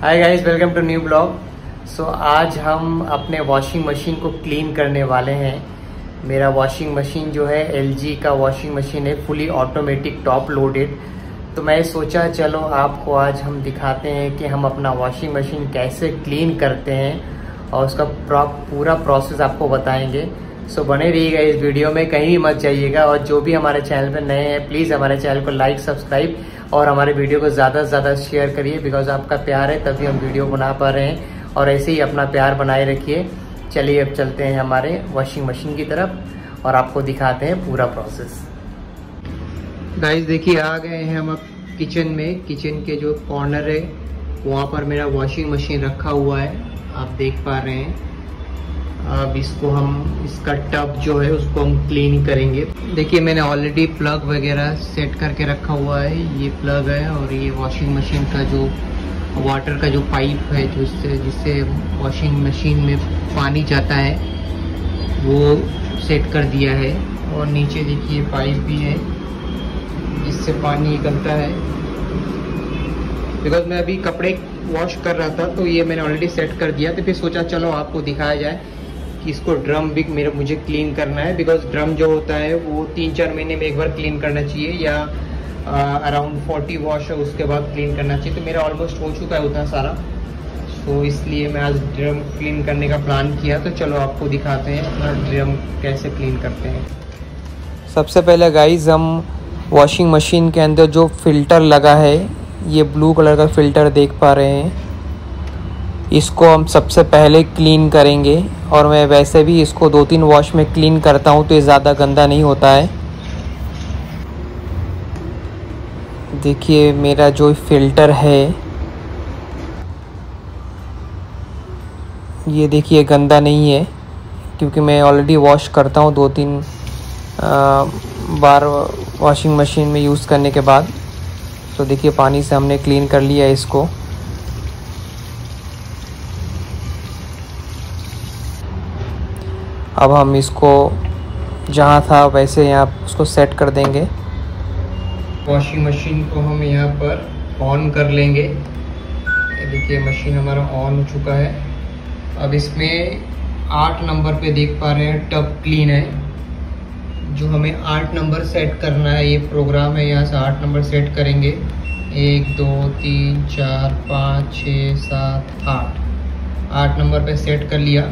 Hi guys welcome to new blog so आज हम अपने वॉशिंग मशीन को क्लीन करने वाले हैं। मेरा वॉशिंग मशीन जो है एलजी का वॉशिंग मशीन है फुली ऑटोमेटिक टॉप लोडेड तो मैं सोचा, चलो आपको आज हम दिखाते हैं कि हम अपना वॉशिंग मशीन कैसे क्लीन करते हैं और उसका पूरा प्रोसेस आपको बताएँगे। सो बने रहिएगा इस वीडियो में, कहीं भी मत जाइएगा और जो भी हमारे चैनल पर नए हैं प्लीज़ हमारे चैनल को लाइक सब्सक्राइब और हमारे वीडियो को ज़्यादा से ज़्यादा शेयर करिए बिकॉज़ आपका प्यार है, तभी हम वीडियो बना पा रहे हैं और ऐसे ही अपना प्यार बनाए रखिए। चलिए, अब चलते हैं हमारे वॉशिंग मशीन की तरफ़ और आपको दिखाते हैं पूरा प्रोसेस गाइस देखिए, आ गए हैं हम अब किचन में। किचन के जो कॉर्नर है, वहाँ पर मेरा वॉशिंग मशीन रखा हुआ है। आप देख पा रहे हैं। अब इसको हम, इसका टब जो है, उसको हम क्लीन करेंगे। देखिए, मैंने ऑलरेडी प्लग वगैरह सेट करके रखा हुआ है। ये प्लग है और ये वॉशिंग मशीन का जो वाटर का जो पाइप है जिससे जिससे वॉशिंग मशीन में पानी जाता है, वो सेट कर दिया है। और नीचे देखिए पाइप भी है, जिससे पानी निकलता है। बिकॉज़ मैं अभी कपड़े वॉश कर रहा था तो ये मैंने ऑलरेडी सेट कर दिया। तो फिर सोचा, चलो आपको दिखाया जाए। कि इसको ड्रम भी मेरा, मुझे क्लीन करना है बिकॉज़ ड्रम जो होता है, वो तीन चार महीने में एक बार क्लीन करना चाहिए, या अराउंड फोर्टी वॉश है, उसके बाद क्लीन करना चाहिए। तो मेरा ऑलमोस्ट हो चुका है उतना सारा। तो इसलिए मैं आज ड्रम क्लीन करने का प्लान किया। तो चलो आपको दिखाते हैं अपना ड्रम कैसे क्लीन करते हैं। सबसे पहले गाइज़ हम वॉशिंग मशीन के अंदर जो फ़िल्टर लगा है, ये ब्लू कलर का फ़िल्टर देख पा रहे हैं। इसको हम सबसे पहले क्लीन करेंगे और मैं वैसे भी इसको दो तीन वॉश में क्लीन करता हूँ तो ये ज़्यादा गंदा नहीं होता है। देखिए, मेरा जो फ़िल्टर है, ये देखिए गंदा नहीं है, क्योंकि मैं ऑलरेडी वॉश करता हूँ दो तीन बार वॉशिंग मशीन में यूज़ करने के बाद। तो देखिए, पानी से हमने क्लीन कर लिया इसको। अब हम इसको जहाँ था वैसे यहाँ उसको सेट कर देंगे। वॉशिंग मशीन को हम यहाँ पर ऑन कर लेंगे। देखिए मशीन हमारा ऑन हो चुका है। अब इसमें आठ नंबर पे देख पा रहे हैं टब क्लीन है। जो हमें आठ नंबर सेट करना है, ये प्रोग्राम है, यहाँ से आठ नंबर सेट करेंगे। एक, दो, तीन, चार, पाँच, छ, सात, आठ। आठ नंबर पे सेट कर लिया।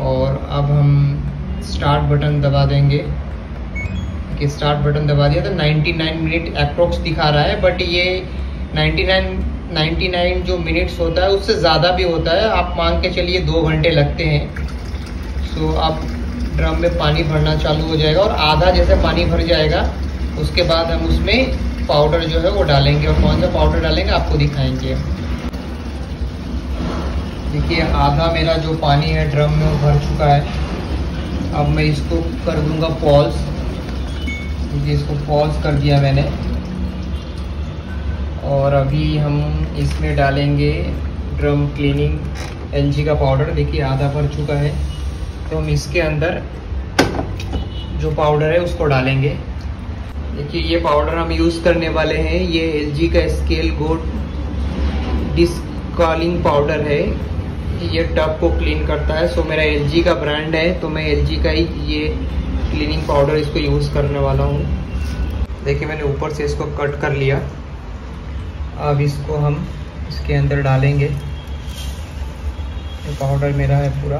और अब हम स्टार्ट बटन दबा देंगे। कि स्टार्ट बटन दबा दिया तो 99 मिनट अप्रोक्स दिखा रहा है बट ये 99 99 जो मिनट्स होता है, उससे ज़्यादा भी होता है। आप मान के चलिए दो घंटे लगते हैं। सो अब ड्रम में पानी भरना चालू हो जाएगा और आधा जैसे पानी भर जाएगा, उसके बाद हम उसमें पाउडर जो है वो डालेंगे। और कौन सा पाउडर डालेंगे, आपको दिखाएँगे। देखिए, आधा मेरा जो पानी है, ड्रम में वो भर चुका है। अब मैं इसको कर दूँगा पॉज देखिए, इसको पॉज कर दिया मैंने। और अभी हम इसमें डालेंगे ड्रम क्लीनिंग एलजी का पाउडर देखिए, आधा भर चुका है। तो हम इसके अंदर जो पाउडर है, उसको डालेंगे। देखिए, ये पाउडर हम यूज़ करने वाले हैं। ये एलजी का स्केल गोड डिस्कॉलिंग पाउडर है। ये टब को क्लीन करता है। सो मेरा एलजी का ब्रांड है तो मैं एलजी का ही ये क्लीनिंग पाउडर इसको यूज़ करने वाला हूँ। देखिए, मैंने ऊपर से इसको कट कर लिया। अब इसको हम इसके अंदर डालेंगे। ये पाउडर मेरा है पूरा।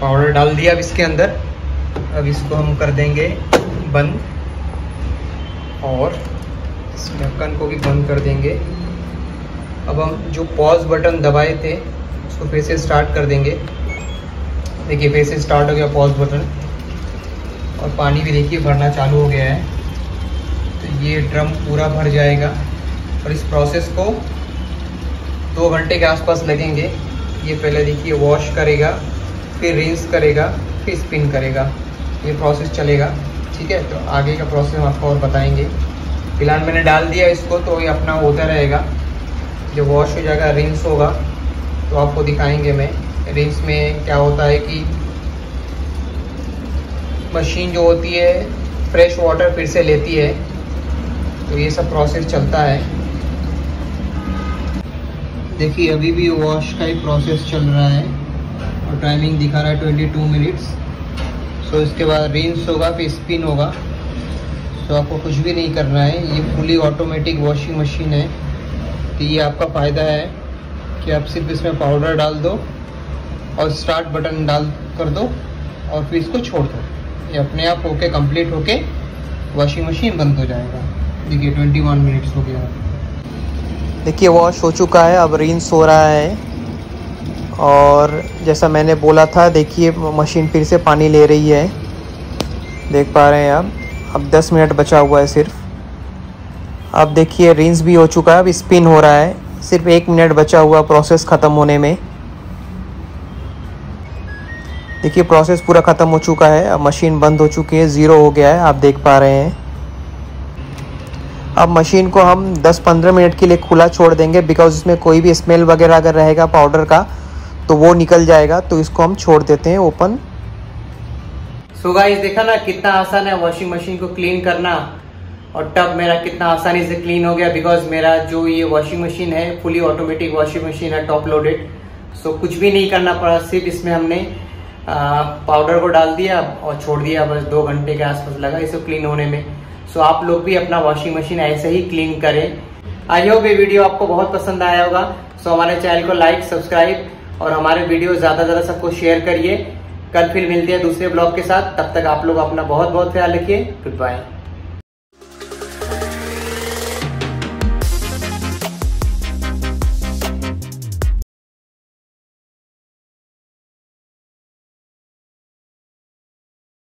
पाउडर डाल दिया अब इसके अंदर। अब इसको हम कर देंगे बंद। और इस ढक्कन को भी बंद कर देंगे। अब हम जो पॉज बटन दबाए थे, उसको फिर से स्टार्ट कर देंगे। देखिए, फिर से स्टार्ट हो गया पॉज बटन और पानी भी देखिए, भरना चालू हो गया है। तो ये ड्रम पूरा भर जाएगा। और इस प्रोसेस को दो घंटे के आसपास लगेंगे। ये पहले देखिए वॉश करेगा। फिर रिंस करेगा, फिर स्पिन करेगा। ये प्रोसेस चलेगा, ठीक है? तो आगे का प्रोसेस हम आपको और बताएँगे। फ़िलहाल मैंने डाल दिया इसको तो ये अपना होता रहेगा। जो वॉश हो जाएगा रिंस होगा तो आपको दिखाएँगे मैं। रिंस में क्या होता है कि मशीन जो होती है फ्रेश वाटर फिर से लेती है। तो ये सब प्रोसेस चलता है। देखिए, अभी भी वॉश का ही प्रोसेस चल रहा है। टाइमिंग दिखा रहा है ट्वेंटी टू मिनट्स सो इसके बाद रिंस होगा, फिर स्पिन होगा। सो आपको कुछ भी नहीं करना है। ये फुली ऑटोमेटिक वॉशिंग मशीन है। तो ये आपका फ़ायदा है कि आप सिर्फ़ इसमें पाउडर डाल दो और स्टार्ट बटन डाल कर दो और फिर इसको छोड़ दो। ये अपने आप होके कंप्लीट होके वॉशिंग मशीन बंद हो जाएगा। देखिए 21 मिनट्स हो गया। देखिए वॉश हो चुका है। अब रिंस हो रहा है। और जैसा मैंने बोला था, देखिए, मशीन फिर से पानी ले रही है। देख पा रहे हैं आप। अब 10 मिनट बचा हुआ है सिर्फ़। अब देखिए रिंस भी हो चुका है। अब स्पिन हो रहा है। सिर्फ़ एक मिनट बचा हुआ प्रोसेस ख़त्म होने में। देखिए प्रोसेस पूरा ख़त्म हो चुका है। अब मशीन बंद हो चुकी है। ज़ीरो हो गया है। आप देख पा रहे हैं। अब मशीन को हम 10-15 मिनट के लिए खुला छोड़ देंगे। बिकॉज़ इसमें कोई भी स्मेल वगैरह अगर रहेगा पाउडर का तो वो निकल जाएगा तो इसको हम छोड़ देते हैं ओपन सो गाइस देखा ना कितना आसान है वॉशिंग मशीन को क्लीन करना। और टब मेरा कितना आसानी से क्लीन हो गया बिकॉज़ मेरा जो ये वॉशिंग मशीन है फुली ऑटोमेटिक वॉशिंग मशीन है टॉप लोडेड सो कुछ भी नहीं करना पड़ा, सिर्फ़ इसमें हमने पाउडर को डाल दिया और छोड़ दिया, बस दो घंटे के आसपास लगा इसे क्लीन होने में। सो आप लोग भी अपना वॉशिंग मशीन ऐसे ही क्लीन करें। आई होप ये वीडियो आपको बहुत पसंद आया होगा। सो हमारे चैनल को लाइक सब्सक्राइब और हमारे वीडियो ज़्यादा ज़्यादा सबको शेयर करिए। कल फिर मिलते हैं दूसरे ब्लॉग के साथ। तब तक आप लोग अपना बहुत बहुत ख्याल रखिए। Good bye